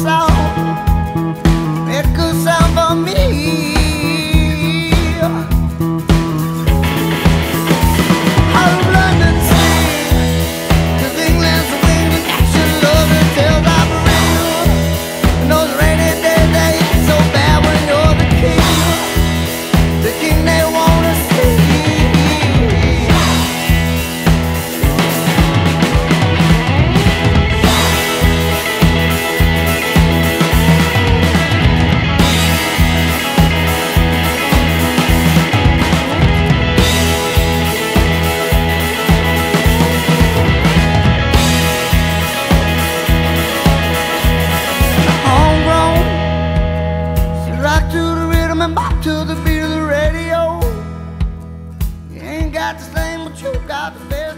sound, got the same, but you got the best.